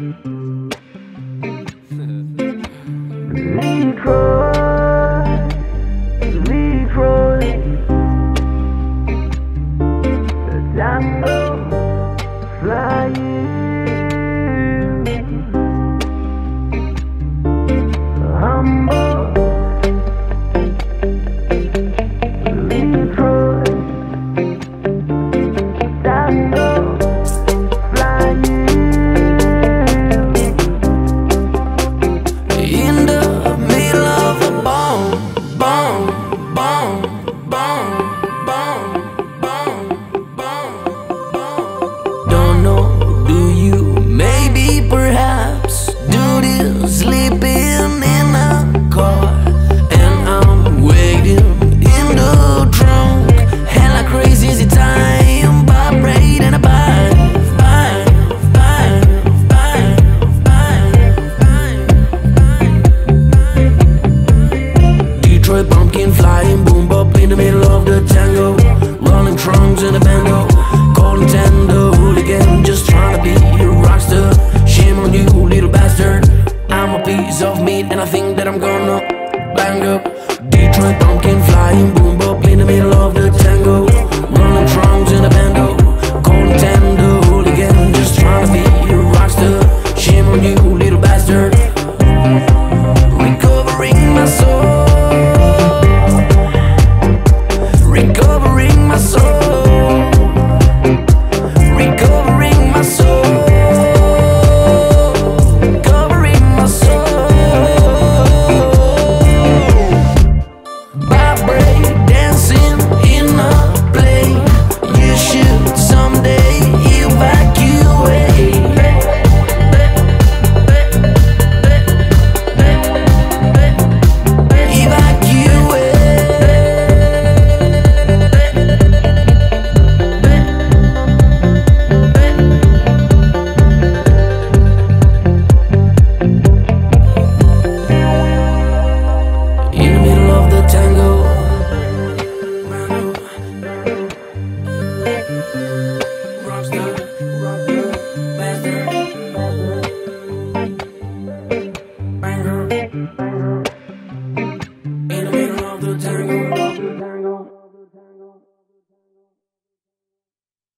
Leroy, Leroy, the flying. gonna bang up. Detroit pumpkin flying boom bop in the middle of the